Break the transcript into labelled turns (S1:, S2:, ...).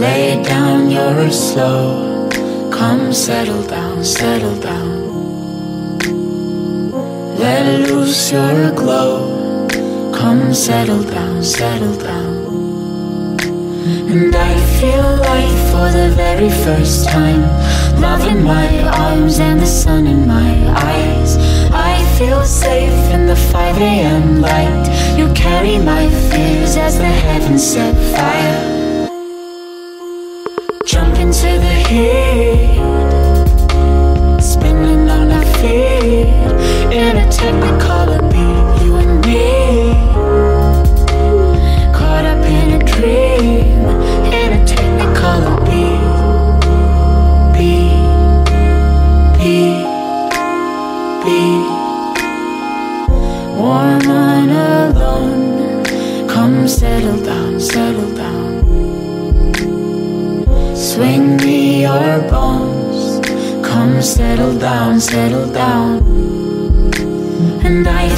S1: Lay down, you're slow. Come settle down, settle down. Let loose your glow. Come settle down, settle down. And I feel life for the very first time. Love in my arms and the sun in my eyes. I feel safe in the 5 a.m. light. You carry my fears as the heavens set fire. Jump into the heat. Spinning on our feet. In a technicolor beat, you and me. Caught up in a dream. In a technicolor beat. Beat. Beat. Beat. Warm and alone. Come settle down, settle down. Your bones. Come settle down, settle down. And I